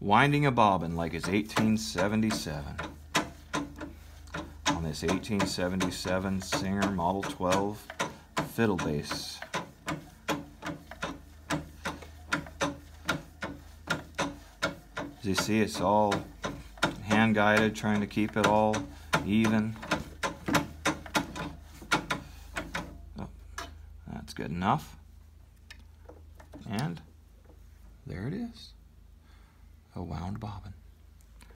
winding a bobbin like it's 1877 on this 1877 Singer Model 12 fiddle base. As you see, it's all hand guided, trying to keep it all even. Oh, that's good enough. And there it is, a wound bobbin.